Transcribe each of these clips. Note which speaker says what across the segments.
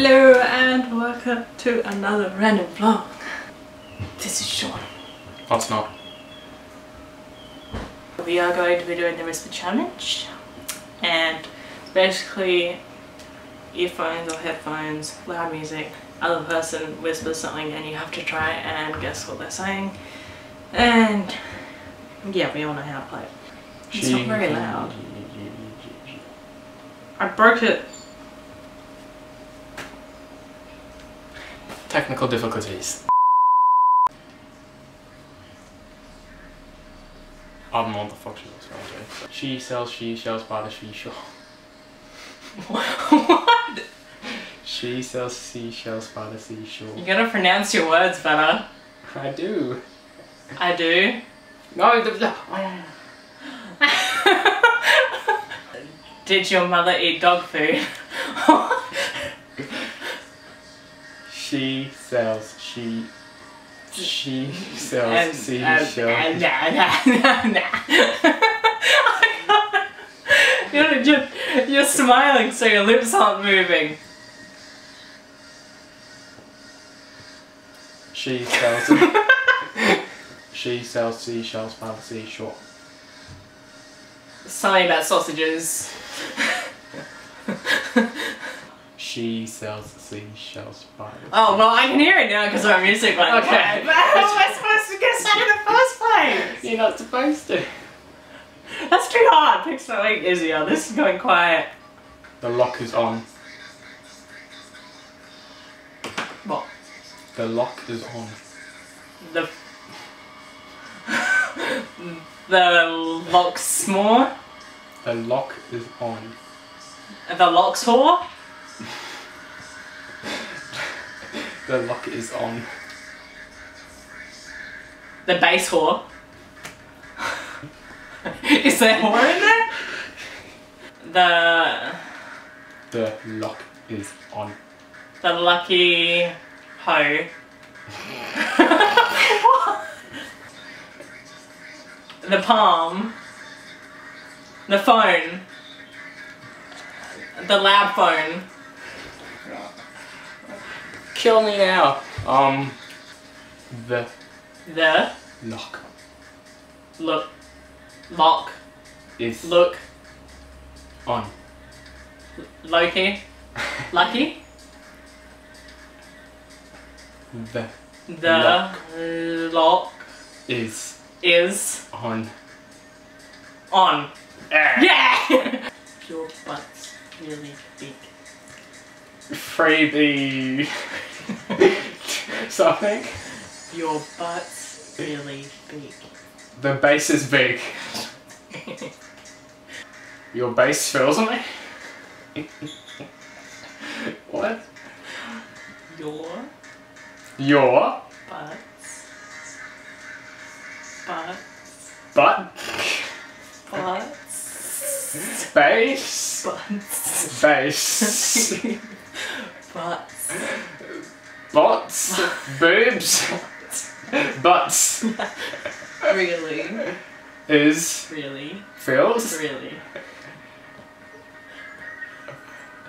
Speaker 1: Hello and welcome to another random vlog. This is Sean.
Speaker 2: That's not.
Speaker 1: We are going to be doing the whisper challenge and basically earphones or headphones, loud music, other person whispers something and you have to try and guess what they're saying and yeah we all know how to play it. It's not very loud. I broke it.
Speaker 2: Technical difficulties. I don't know what the fuck she was to say. She sells she shells by the seashore.
Speaker 1: what?
Speaker 2: She sells seashells by the seashore.
Speaker 1: You gotta pronounce your words better.
Speaker 2: I do.
Speaker 1: I do.
Speaker 2: No, the, the, oh,
Speaker 1: Did your mother eat dog food?
Speaker 2: she sells she she sells
Speaker 1: And-
Speaker 2: seashells.
Speaker 1: and- nah, nah, nah, nah. you're, you're, you're smiling so your lips aren't moving.
Speaker 2: She sells She sells seashells by the seashore.
Speaker 1: Something about sausages.
Speaker 2: She sells seashells by the
Speaker 1: Oh, well, I can hear it now because of our music went.
Speaker 2: Okay.
Speaker 1: But how am I supposed to guess that in the first place?
Speaker 2: You're not supposed to.
Speaker 1: That's too hard. Pick something easier. This is going quiet.
Speaker 2: The lock is on.
Speaker 1: What?
Speaker 2: The lock is on.
Speaker 1: The. the locks more?
Speaker 2: The lock is on.
Speaker 1: The locks whore?
Speaker 2: The lock is on.
Speaker 1: The base whore? is there whore in there? The.
Speaker 2: The lock is on.
Speaker 1: The lucky hoe. the palm. The phone. The lab phone.
Speaker 2: Kill me now. Um. The
Speaker 1: The
Speaker 2: lock
Speaker 1: look lock
Speaker 2: is
Speaker 1: look
Speaker 2: on.
Speaker 1: Loki. Lucky.
Speaker 2: The
Speaker 1: The
Speaker 2: Lock.
Speaker 1: lock
Speaker 2: is
Speaker 1: is
Speaker 2: on.
Speaker 1: on. Yeah! Your butt's really big.
Speaker 2: Freebie. Something.
Speaker 1: Your butt's really big.
Speaker 2: The base is big. Your base fills me. what?
Speaker 1: Your
Speaker 2: Your
Speaker 1: butt's butt
Speaker 2: butt
Speaker 1: butts
Speaker 2: base
Speaker 1: butts
Speaker 2: base
Speaker 1: butts.
Speaker 2: Bots boobs? Butts?
Speaker 1: Really?
Speaker 2: Is
Speaker 1: really?
Speaker 2: Fills
Speaker 1: really?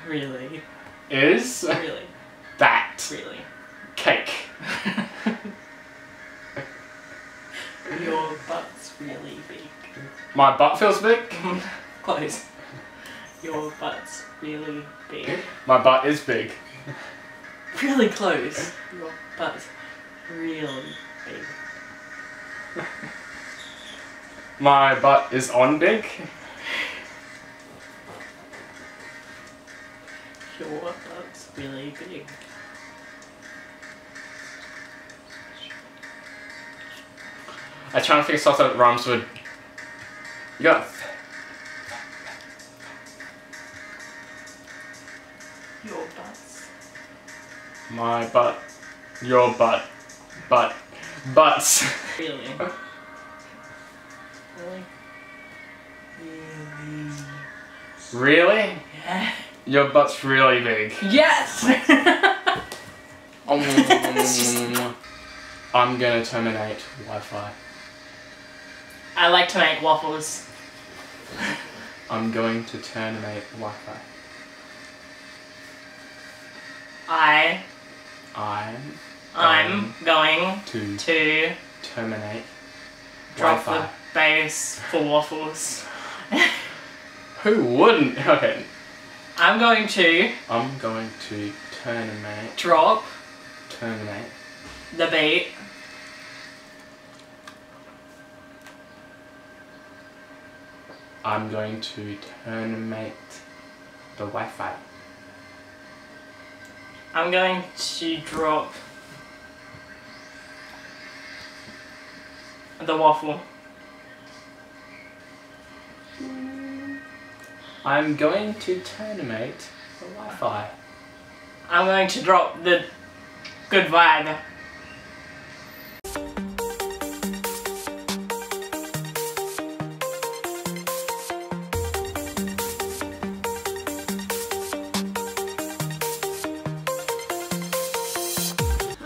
Speaker 1: Really?
Speaker 2: Is
Speaker 1: really?
Speaker 2: that
Speaker 1: really?
Speaker 2: cake.
Speaker 1: your butt's really big.
Speaker 2: My butt feels big.
Speaker 1: close. Your butt's really big.
Speaker 2: My butt is big.
Speaker 1: really close your butt's really big
Speaker 2: My butt is on big.
Speaker 1: your butt's really big
Speaker 2: I'm trying to figure stuff that rhymes with. You got. My butt. Your butt. Butt. Butts.
Speaker 1: really really really
Speaker 2: Really?
Speaker 1: yeah
Speaker 2: Your butt's really big.
Speaker 1: yes
Speaker 2: Um, I'm gonna terminate Wi-Fi.
Speaker 1: I like to make waffles.
Speaker 2: I'm going to terminate Wi-Fi.
Speaker 1: I
Speaker 2: I'm
Speaker 1: I'm going
Speaker 2: to
Speaker 1: to
Speaker 2: terminate
Speaker 1: drop
Speaker 2: Wi-Fi.
Speaker 1: the bass for waffles.
Speaker 2: Who wouldn't? Okay.
Speaker 1: I'm going to
Speaker 2: I'm going to terminate
Speaker 1: drop
Speaker 2: terminate
Speaker 1: the beat
Speaker 2: I'm going to terminate the Wi-Fi.
Speaker 1: I'm going to drop the waffle.
Speaker 2: I'm going to terminate the Wi-Fi.
Speaker 1: I'm going to drop the good vibe.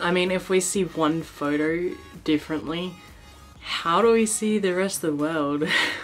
Speaker 1: I mean, if we see one photo differently, how do we see the rest of the world?